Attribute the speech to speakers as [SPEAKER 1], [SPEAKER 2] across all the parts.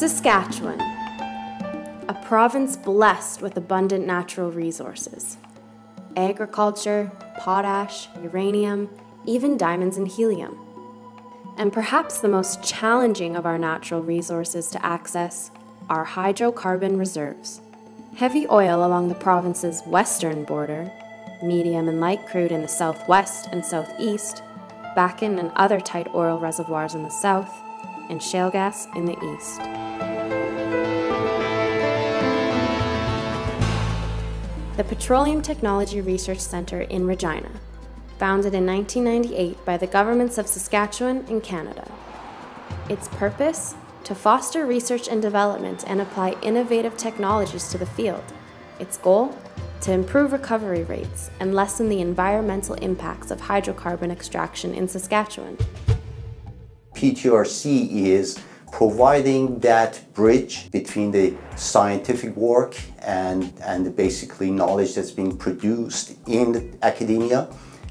[SPEAKER 1] Saskatchewan, a province blessed with abundant natural resources. Agriculture, potash, uranium, even diamonds and helium. And perhaps the most challenging of our natural resources to access are hydrocarbon reserves. Heavy oil along the province's western border, medium and light crude in the southwest and southeast, Bakken and other tight oil reservoirs in the south, and shale gas in the east. The Petroleum Technology Research Centre in Regina, founded in 1998 by the governments of Saskatchewan and Canada. Its purpose? To foster research and development and apply innovative technologies to the field. Its goal? To improve recovery rates and lessen the environmental impacts of hydrocarbon extraction in Saskatchewan.
[SPEAKER 2] PTRC is providing that bridge between the scientific work and, and basically knowledge that's being produced in academia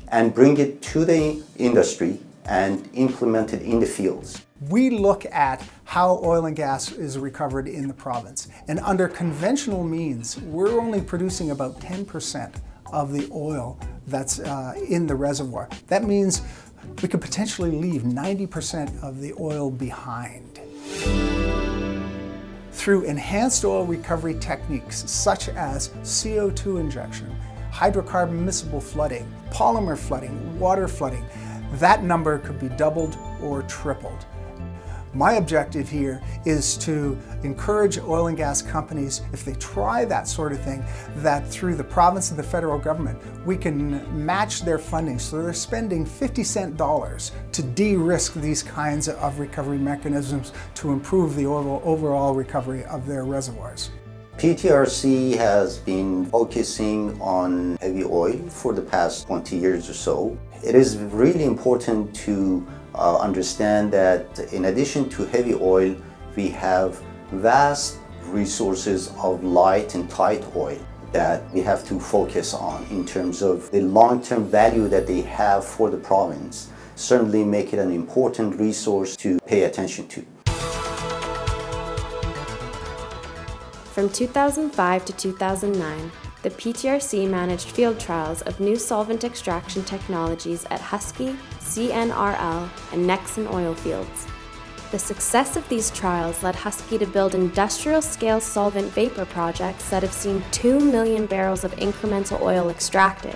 [SPEAKER 2] and bring it to the industry and implement it in the fields.
[SPEAKER 3] We look at how oil and gas is recovered in the province. And under conventional means, we're only producing about 10% of the oil that's uh, in the reservoir. That means we could potentially leave 90% of the oil behind. Through enhanced oil recovery techniques such as CO2 injection, hydrocarbon miscible flooding, polymer flooding, water flooding, that number could be doubled or tripled. My objective here is to encourage oil and gas companies, if they try that sort of thing, that through the province and the federal government, we can match their funding. So they're spending 50 cent dollars to de-risk these kinds of recovery mechanisms to improve the overall recovery of their reservoirs.
[SPEAKER 2] PTRC has been focusing on heavy oil for the past 20 years or so. It is really important to uh, understand that in addition to heavy oil, we have vast resources of light and tight oil that we have to focus on in terms of the long-term value that they have for the province. Certainly make it an important resource to pay attention to.
[SPEAKER 1] From 2005 to 2009, the PTRC managed field trials of new solvent extraction technologies at Husky, CNRL, and Nexen oil fields. The success of these trials led Husky to build industrial scale solvent vapor projects that have seen 2 million barrels of incremental oil extracted,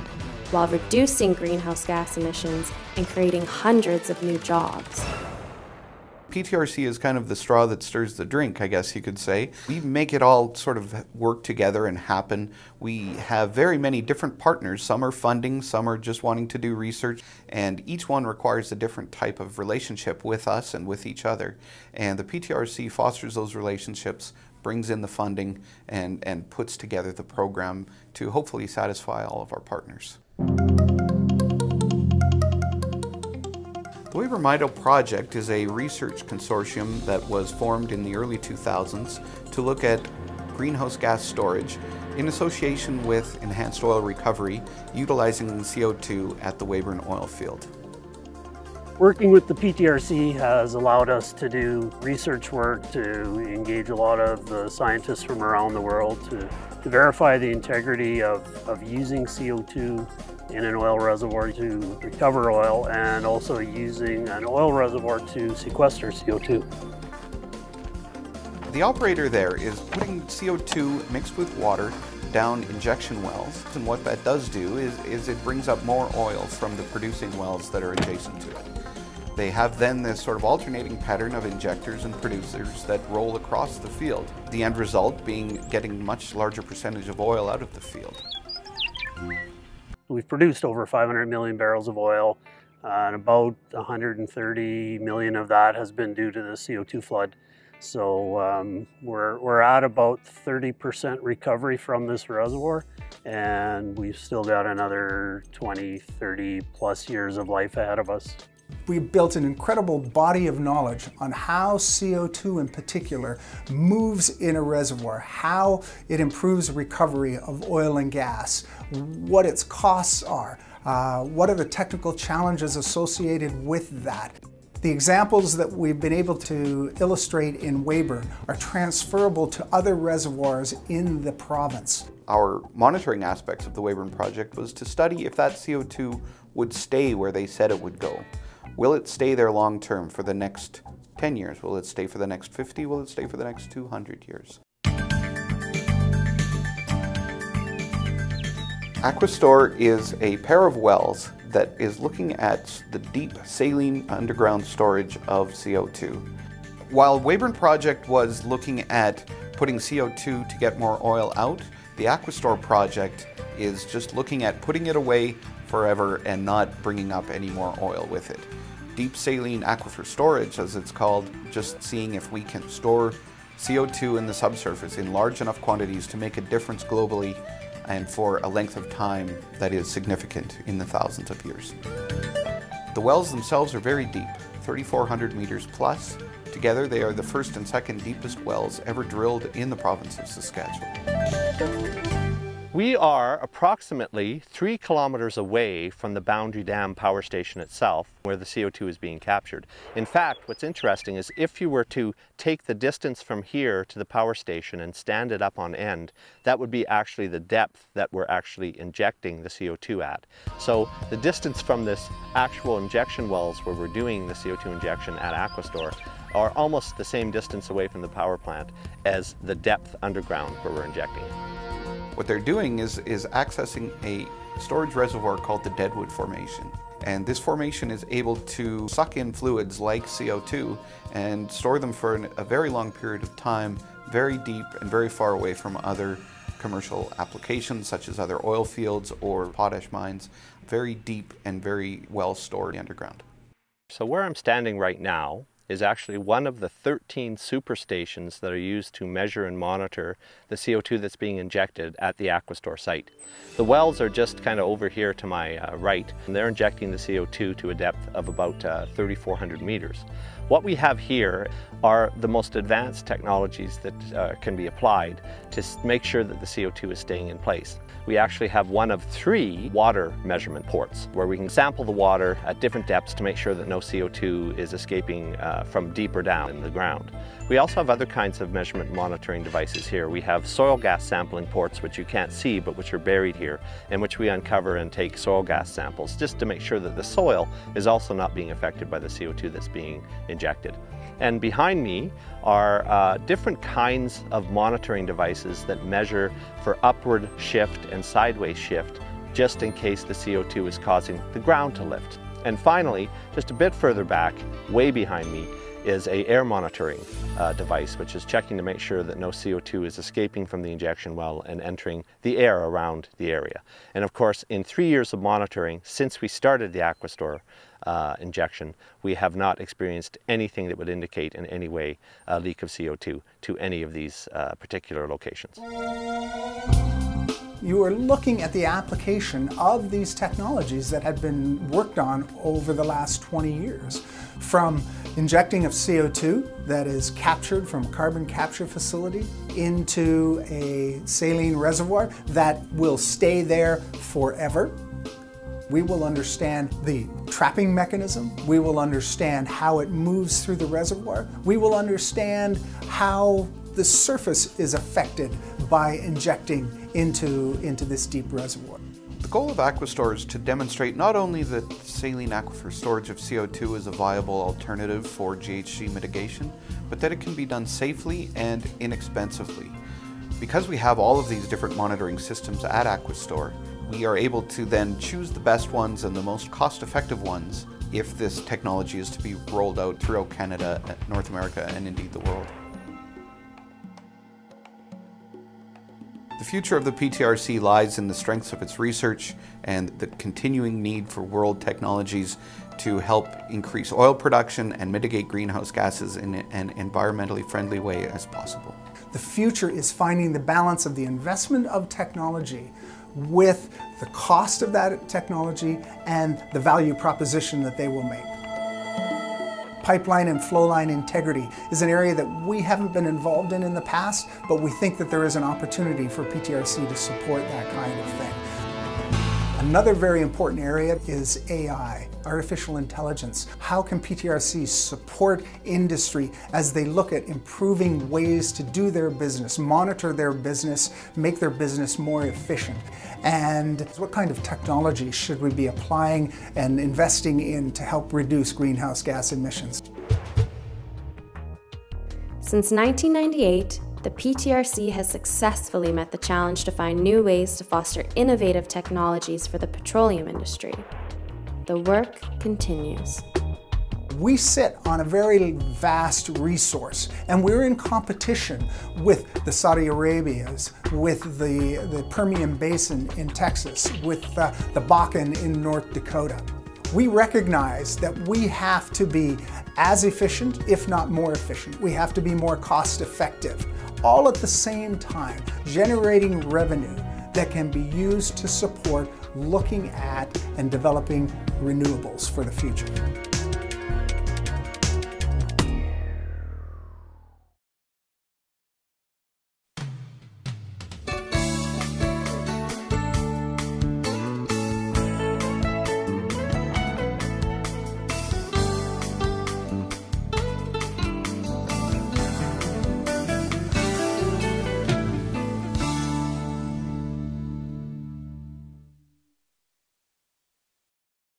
[SPEAKER 1] while reducing greenhouse gas emissions and creating hundreds of new jobs.
[SPEAKER 4] PTRC is kind of the straw that stirs the drink, I guess you could say. We make it all sort of work together and happen. We have very many different partners. Some are funding, some are just wanting to do research, and each one requires a different type of relationship with us and with each other. And the PTRC fosters those relationships, brings in the funding, and, and puts together the program to hopefully satisfy all of our partners. The Weyburn Midale project is a research consortium that was formed in the early 2000s to look at greenhouse gas storage in association with enhanced oil recovery utilizing CO2 at the Weyburn oil field.
[SPEAKER 5] Working with the PTRC has allowed us to do research work, to engage a lot of the scientists from around the world to, to verify the integrity of, of using CO2 in an oil reservoir to recover oil and also using an oil reservoir to sequester CO2.
[SPEAKER 4] The operator there is putting CO2 mixed with water down injection wells and what that does do is, is it brings up more oil from the producing wells that are adjacent to it. They have then this sort of alternating pattern of injectors and producers that roll across the field. The end result being getting much larger percentage of oil out of the field.
[SPEAKER 5] We've produced over 500 million barrels of oil, uh, and about 130 million of that has been due to the CO2 flood. So um, we're, we're at about 30% recovery from this reservoir, and we've still got another 20, 30 plus years of life ahead of us.
[SPEAKER 3] We've built an incredible body of knowledge on how CO2 in particular moves in a reservoir, how it improves recovery of oil and gas, what its costs are, uh, what are the technical challenges associated with that. The examples that we've been able to illustrate in Weyburn are transferable to other reservoirs in the province.
[SPEAKER 4] Our monitoring aspects of the Weyburn project was to study if that CO2 would stay where they said it would go. Will it stay there long term for the next 10 years? Will it stay for the next 50? Will it stay for the next 200 years? Aquistore is a pair of wells that is looking at the deep saline underground storage of CO2. While Weyburn Project was looking at putting CO2 to get more oil out, the Aquistore project is just looking at putting it away forever and not bringing up any more oil with it. Deep saline aquifer storage, as it's called, just seeing if we can store CO2 in the subsurface in large enough quantities to make a difference globally and for a length of time that is significant in the thousands of years. The wells themselves are very deep, 3,400 meters plus. Together, they are the first and second deepest wells ever drilled in the province of Saskatchewan.
[SPEAKER 6] We are approximately three kilometers away from the Boundary Dam power station itself where the CO2 is being captured. In fact, what's interesting is if you were to take the distance from here to the power station and stand it up on end, that would be actually the depth that we're actually injecting the CO2 at. So the distance from this actual injection wells where we're doing the CO2 injection at Aquistore are almost the same distance away from the power plant as the depth underground where we're injecting.
[SPEAKER 4] What they're doing is, is accessing a storage reservoir called the Deadwood Formation. And this formation is able to suck in fluids like CO2 and store them for an, a very long period of time, very deep and very far away from other commercial applications such as other oil fields or potash mines, very deep and very well stored underground.
[SPEAKER 6] So where I'm standing right now is actually one of the 13 superstations that are used to measure and monitor the CO2 that's being injected at the Aquistore site. The wells are just kind of over here to my uh, right, and they're injecting the CO2 to a depth of about uh, 3,400 meters. What we have here are the most advanced technologies that uh, can be applied to make sure that the CO2 is staying in place we actually have one of three water measurement ports where we can sample the water at different depths to make sure that no CO2 is escaping uh, from deeper down in the ground. We also have other kinds of measurement monitoring devices here. We have soil gas sampling ports which you can't see but which are buried here in which we uncover and take soil gas samples just to make sure that the soil is also not being affected by the CO2 that's being injected. And behind me are uh, different kinds of monitoring devices that measure for upward shift and sideways shift just in case the CO2 is causing the ground to lift. And finally, just a bit further back, way behind me, is a air monitoring uh, device, which is checking to make sure that no CO2 is escaping from the injection well and entering the air around the area. And of course, in three years of monitoring, since we started the Aquistore uh, injection, we have not experienced anything that would indicate in any way a leak of CO2 to any of these uh, particular locations.
[SPEAKER 3] You are looking at the application of these technologies that have been worked on over the last 20 years. From injecting of CO2 that is captured from a carbon capture facility into a saline reservoir that will stay there forever we will understand the trapping mechanism. We will understand how it moves through the reservoir. We will understand how the surface is affected by injecting into, into this deep reservoir.
[SPEAKER 4] The goal of Aquistore is to demonstrate not only that saline aquifer storage of CO2 is a viable alternative for GHG mitigation, but that it can be done safely and inexpensively. Because we have all of these different monitoring systems at Aquistore, we are able to then choose the best ones and the most cost-effective ones if this technology is to be rolled out throughout Canada, North America, and indeed the world. The future of the PTRC lies in the strengths of its research and the continuing need for world technologies to help increase oil production and mitigate greenhouse gases in an environmentally friendly way as possible.
[SPEAKER 3] The future is finding the balance of the investment of technology with the cost of that technology and the value proposition that they will make. Pipeline and flowline integrity is an area that we haven't been involved in in the past, but we think that there is an opportunity for PTRC to support that kind of thing. Another very important area is AI, artificial intelligence. How can PTRC support industry as they look at improving ways to do their business, monitor their business, make their business more efficient? And what kind of technology should we be applying and investing in to help reduce greenhouse gas emissions?
[SPEAKER 1] Since 1998, the PTRC has successfully met the challenge to find new ways to foster innovative technologies for the petroleum industry. The work continues.
[SPEAKER 3] We sit on a very vast resource and we're in competition with the Saudi Arabias, with the, the Permian Basin in Texas, with uh, the Bakken in North Dakota. We recognize that we have to be as efficient, if not more efficient. We have to be more cost effective all at the same time generating revenue that can be used to support looking at and developing renewables for the future.